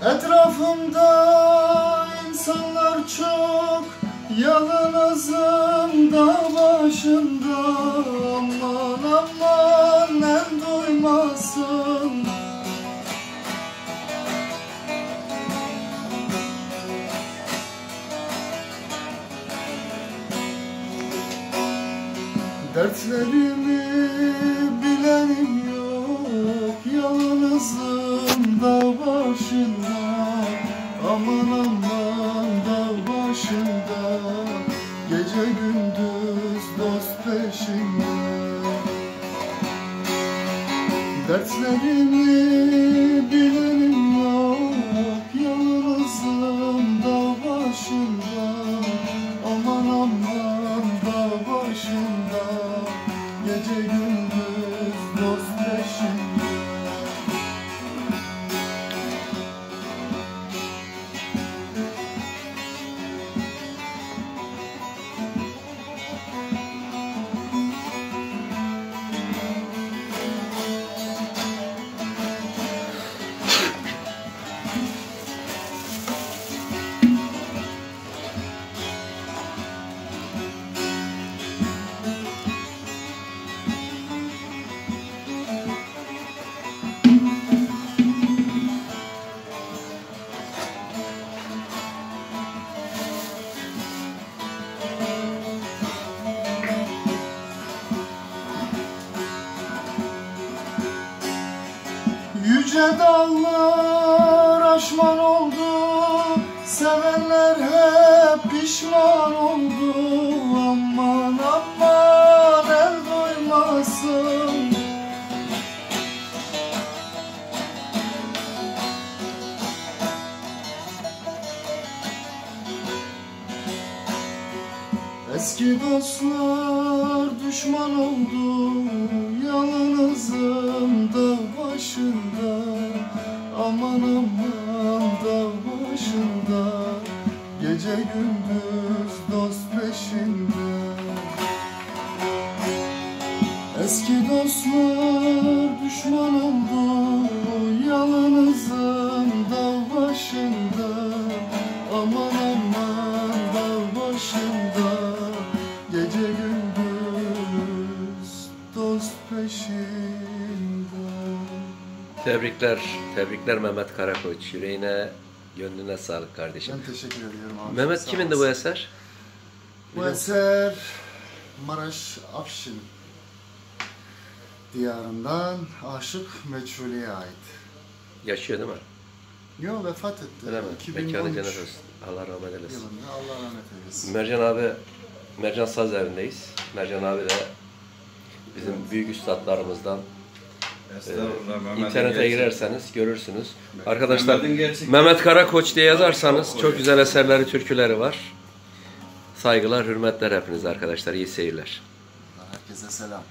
Etrafımda insanlar çok Yalnızım da başında. Aman aman el duymasın Dertlerimi bilenim yok Yalnızım başında Aman aman da başında Gece gündüz dost peşinde. Dertlerimi bilenim Yüce dağlar aşman oldu Sevenler hep pişman oldu. Aman aman el duymasın Eski dostlar düşman oldu Yalnızım da başında Aman aman da başında Gece gündüz dost peşinde. Eski dostlar düşman oldu Yalnızım da başında Aman aman da başında Tebrikler, tebrikler Mehmet Karakoç. Yüreğine, gönlüne sağlık kardeşim. Ben teşekkür ediyorum abi. Mehmet Sağ kimindi bu olasın. eser? Bu eser Maraş Afşin diyarından Aşık Meçhuli'ye ait. Yaşıyor değil mi? Yo vefat etti. Öyle mi? 2013 Mekanı cennet olsun. Allah rahmet eylesin. yılında Allah rahmet eylesin. Mercan abi, Mercan Saz evindeyiz. Mercan abi de bizim büyük üstadlarımızdan. Mehmet'in İnternete girerseniz görürsünüz. Arkadaşlar Mehmet Karakoç diye yazarsanız çok güzel eserleri, türküleri var. Saygılar, hürmetler hepinize arkadaşlar. İyi seyirler. Herkese selam.